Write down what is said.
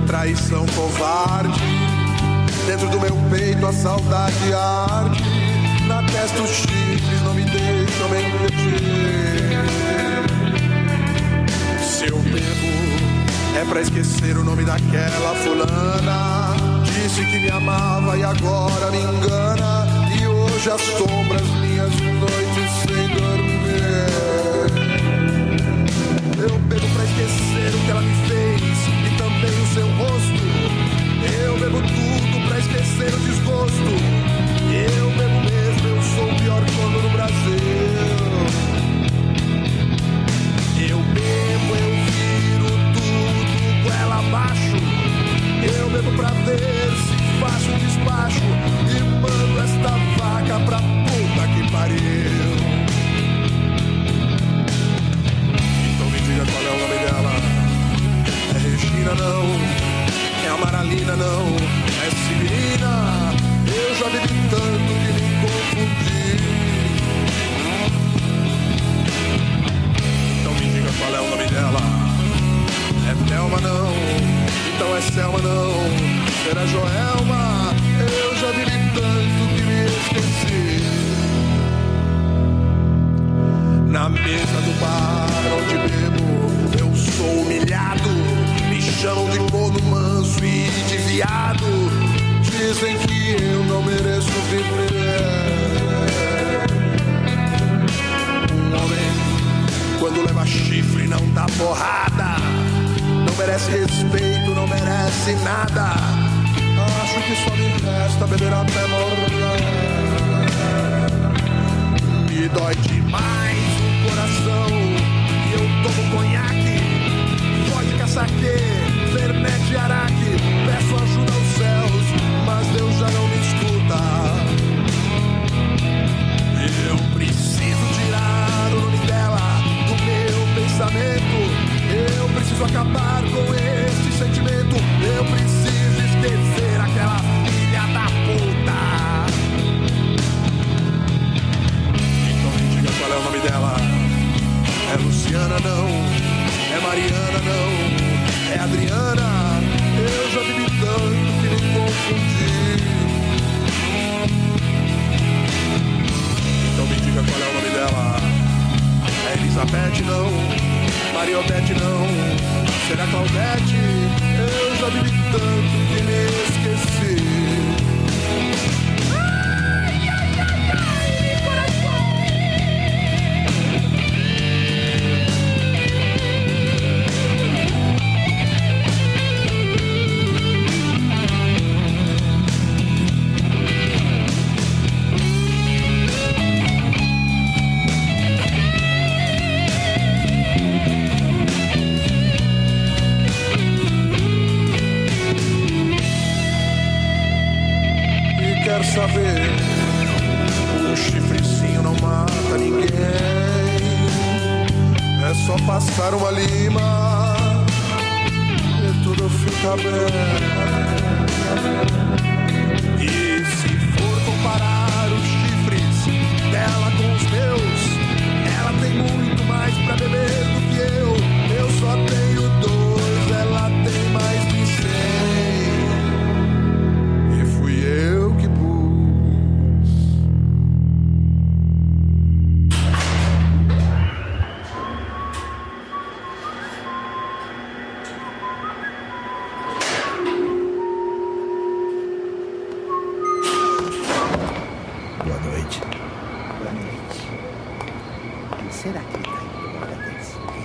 traição covarde. Dentro do meu peito a saudade arde. Na testa os chifres não me deixam mentir. Se eu bebo, é pra esquecer o nome daquela fulana. Disse que me amava e agora me engana. E hoje as minhas noites Selma não. Será Joelma? Eu já bebi tanto que me esqueci. Na mesa do bar onde bebo, eu sou humilhado. Me chamam de corno manso e de viado. Dizem que merece respeito, não merece nada. Acho que só me resta beber até morrer. Me dói demais o coração e eu tomo conhaque, vodka saque, vermete araque. Preciso acabar com este sentimento. Eu preciso esquecer aquela filha da puta. Então me diga qual é o nome dela. É Luciana não, é Mariana não, é Adriana. Eu já bebi tanto que me confundi. Então me diga qual é o nome dela. É Elizabeth não, Mariodete não, será Claudete? Saber? O chifrezinho não mata ninguém. É só passar uma lima e tudo fica bem. 世代みたいなものです。